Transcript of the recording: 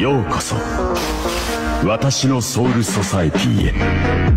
ようこそ。私のソウルソサエティへ。